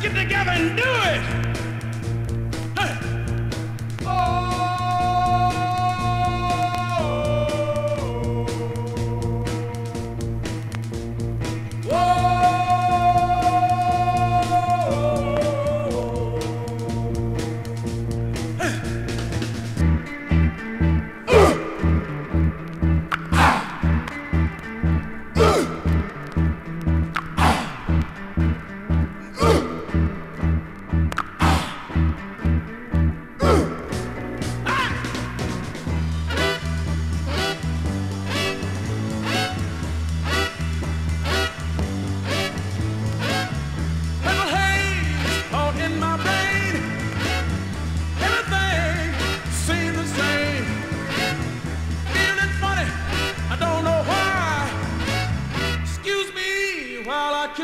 Get together and do it.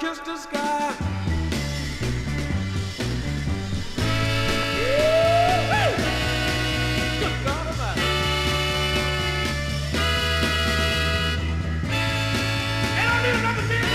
kissed the sky. And I need another minute.